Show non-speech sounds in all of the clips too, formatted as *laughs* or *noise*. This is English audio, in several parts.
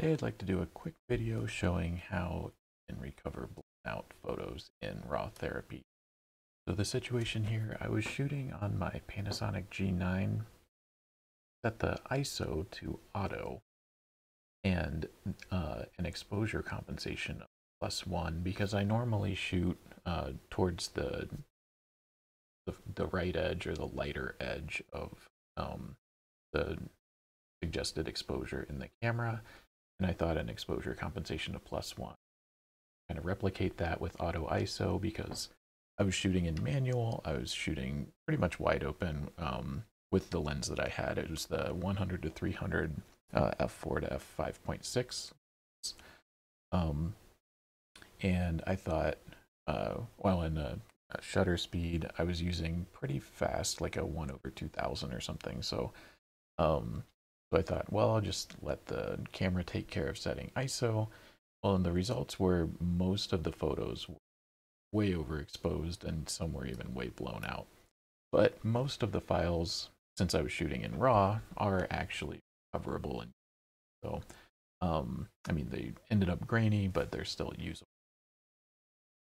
Today I'd like to do a quick video showing how you can recover blown out photos in RawTherapee. So the situation here, I was shooting on my Panasonic G9, set the ISO to auto and uh, an exposure compensation of plus one because I normally shoot uh, towards the, the, the right edge or the lighter edge of um, the suggested exposure in the camera and I thought an exposure compensation of plus one. Kind of replicate that with auto ISO because I was shooting in manual. I was shooting pretty much wide open um, with the lens that I had. It was the 100 to 300 uh, f4 to f5.6. Um, and I thought, uh, while in a, a, shutter speed, I was using pretty fast, like a 1 over 2000 or something. So um, so I thought, well, I'll just let the camera take care of setting ISO. Well, and the results were most of the photos were way overexposed and some were even way blown out. But most of the files, since I was shooting in RAW, are actually recoverable. And so, um, I mean, they ended up grainy, but they're still usable.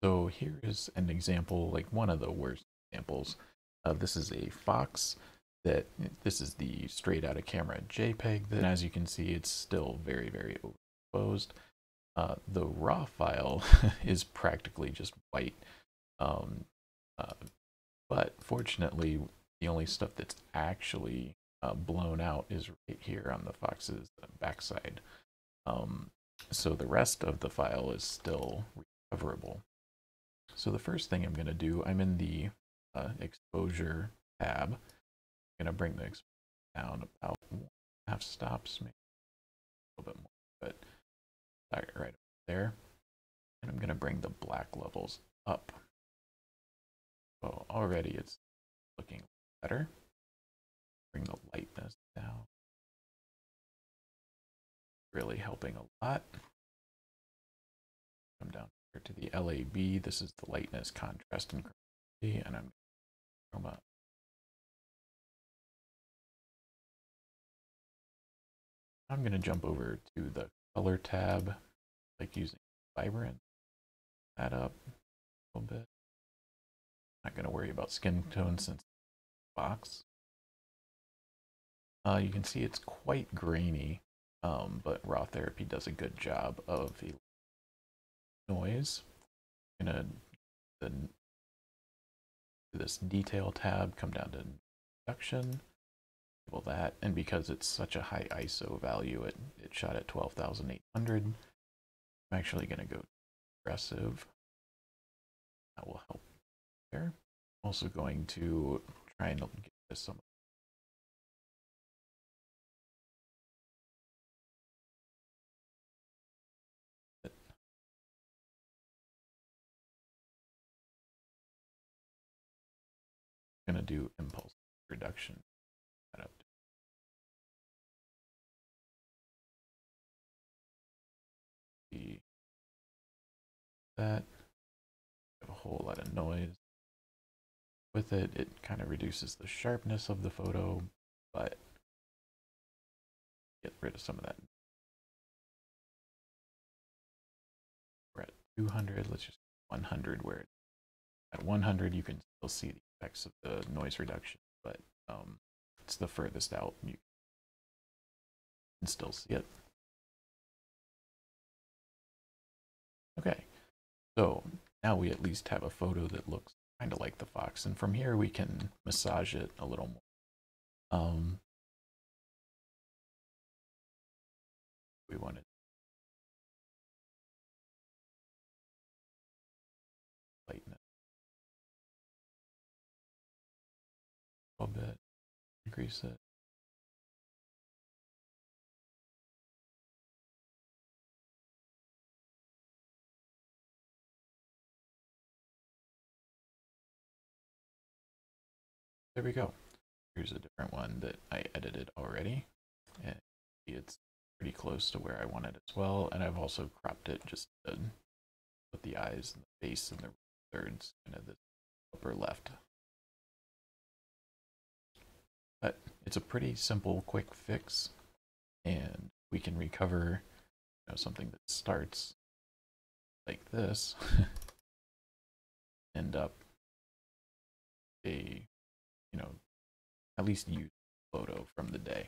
So here is an example, like one of the worst examples. Uh, this is a Fox that this is the straight out of camera JPEG. That, as you can see, it's still very, very overexposed. Uh, the raw file *laughs* is practically just white. Um, uh, but fortunately, the only stuff that's actually uh, blown out is right here on the Fox's backside. Um, so the rest of the file is still recoverable. So the first thing I'm going to do, I'm in the uh, exposure tab to bring the down about half stops, maybe a little bit more, but right there. And I'm to bring the black levels up. So already it's looking better. Bring the lightness down. Really helping a lot. Come down here to the LAB. This is the lightness, contrast, and and I'm chroma I'm going to jump over to the color tab, like using vibrant, that up a little bit. Not going to worry about skin tone since box. Uh, you can see it's quite grainy, um, but RawTherapee does a good job of the noise. I'm gonna the this detail tab, come down to reduction, that. And because it's such a high ISO value, it, it shot at 12,800. I'm actually going to go aggressive. That will help there. Also going to try and get this some going to do impulse reduction that. A whole lot of noise. With it, it kind of reduces the sharpness of the photo, but get rid of some of that. We're at 200, let's just 100 where at 100 you can still see the effects of the noise reduction, but um, it's the furthest out you can still see it. Okay, so now we at least have a photo that looks kind of like the fox. And from here we can massage it a little more. Um, we wanted lighten it a little bit, increase it. There we go. Here's a different one that I edited already. And it's pretty close to where I want it as well. And I've also cropped it just to put the eyes and the face and the thirds kind of the upper left. But it's a pretty simple, quick fix. And we can recover you know, something that starts like this *laughs* end up a, you know, at least use photo from the day.